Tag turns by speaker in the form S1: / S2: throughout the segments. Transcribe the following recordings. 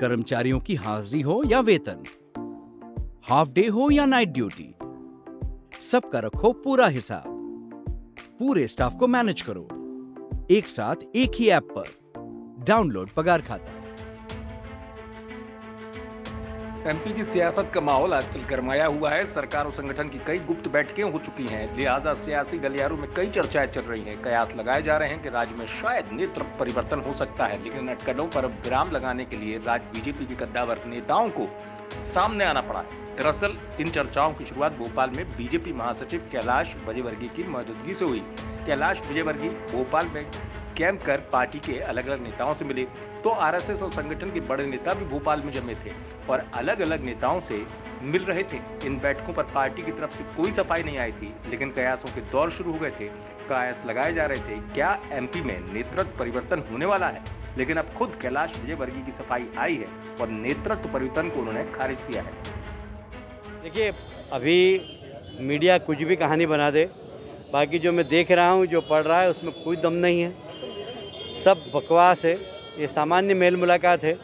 S1: कर्मचारियों की हाजिरी हो या वेतन? हाफ़ डे हो या नाइट ड्यूटी सबका रखो पूरा हिसाब। पूरे स्टाफ को मैनेज करो। एक साथ एक ही ऐप पर। डाउनलोड पगार खाता।
S2: एमपी की सियासत का माहौल आजकल गरमाया हुआ है। सरकार और संगठन की कई गुप्त बैठकें हो चुकी हैं। लिहाजा सियासी गलियारों में कई चर्चाएँ चल रही हैं। कयास लगाए जा रहे हैं कि राज्य में शायद नेतृत्व परिवर्तन हो सकता है, लेकिन अटकलों पर अब विराम लगाने के लिए राज्य बीजेपी के कद्दावर नेताओं को सामने आना पड़ा है। दरअसल, इन चर्चाओं की शुरुआत भोपाल में बीजेपी महासचिव कैलाश विजयवर्गीय की मौजूदगी से हुई। कैलाश विजयवर्गीय, भोपाल में कैंप कर पार्टी के अलग अलग नेताओं से मिले तो आरएसएस और संगठन के बड़े नेता भी भोपाल में जमे थे और अलग अलग नेताओं से मिल रहे थे। इन बैठकों पर पार्टी की तरफ़ से कोई सफ़ाई नहीं आई थी, लेकिन कयासों के दौर शुरू हो गए थे। कयास लगाए जा रहे थे, क्या एमपी में नेतृत्व परिवर्तन होने वाला है? लेकिन अब खुद कैलाश विजयवर्गीय की सफ़ाई आई है और नेतृत्व परिवर्तन को उन्होंने खारिज किया है।
S3: देखिए, अभी मीडिया कुछ भी कहानी बना दे, बाकी जो मैं देख रहा हूँ, जो पढ़ रहा है, उसमें कोई दम नहीं है। सब बकवास है। ये सामान्य मेल मुलाकात है।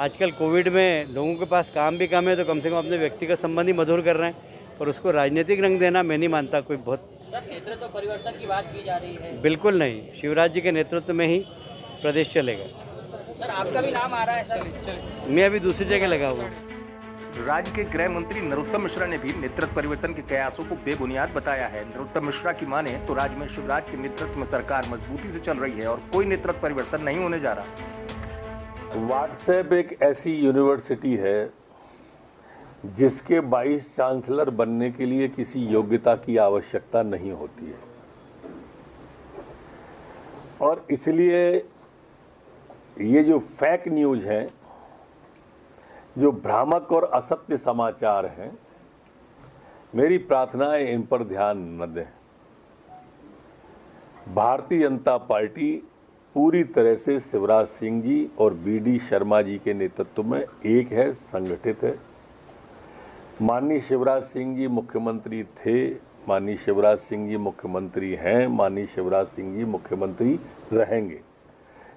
S3: आजकल कोविड में लोगों के पास काम भी कम है तो कम से कम अपने व्यक्तिगत संबंध ही मधुर कर रहे हैं पर उसको राजनीतिक रंग देना मैं नहीं मानता कोई बहुत
S4: सर नेतृत्व परिवर्तन की बात की जा रही है।
S3: बिल्कुल नहीं। शिवराज जी के नेतृत्व में ही प्रदेश चलेगा।
S4: सर आपका भी नाम आ रहा है सर?
S3: मैं अभी दूसरी जगह लगा हुआ हूँ।
S2: राज्य के गृह मंत्री नरोत्तम मिश्रा ने भी नेतृत्व परिवर्तन के कयासों को बेबुनियाद बताया है। नरोत्तम मिश्रा की माने तो राज्य में शिवराज के नेतृत्व में सरकार मजबूती से चल रही है और कोई नेतृत्व परिवर्तन नहीं होने जा रहा।
S5: व्हाट्सएप एक ऐसी यूनिवर्सिटी है, जिसके वाइस चांसलर बनने के लिए किसी योग्यता की आवश्यकता नहीं होती है। और इसलिए ये जो फेक न्यूज़ है जो भ्रामक और असत्य समाचार हैं, मेरी प्रार्थना है इन पर ध्यान न दें। भारतीय जनता पार्टी पूरी तरह से शिवराज सिंह जी और बी डी शर्मा जी के नेतृत्व में एक है, संगठित है। माननीय शिवराज सिंह जी मुख्यमंत्री थे, माननीय शिवराज सिंह जी मुख्यमंत्री हैं, माननीय शिवराज सिंह जी मुख्यमंत्री रहेंगे।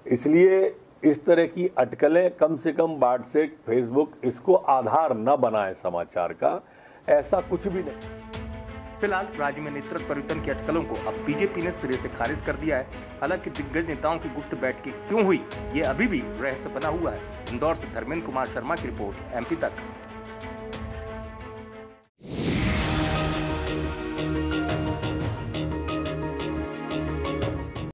S5: इसलिए इस तरह की अटकलें कम से कम व्हाट्सएप फेसबुक इसको आधार न बनाए समाचार का, ऐसा कुछ भी नहीं।
S2: फ़िलहाल राज्य में नेतृत्व परिवर्तन की अटकलों को अब बीजेपी ने सिरे से खारिज कर दिया है। हालाँकि दिग्गज नेताओं की गुप्त बैठकें क्यों हुई, ये अभी भी रहस्य बना हुआ है। इंदौर से धर्मेंद्र कुमार शर्मा की रिपोर्ट एमपी तक।